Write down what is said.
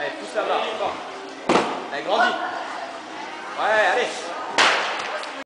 Allez, pousse là-bas, encore. Allez, grandis. Ouais,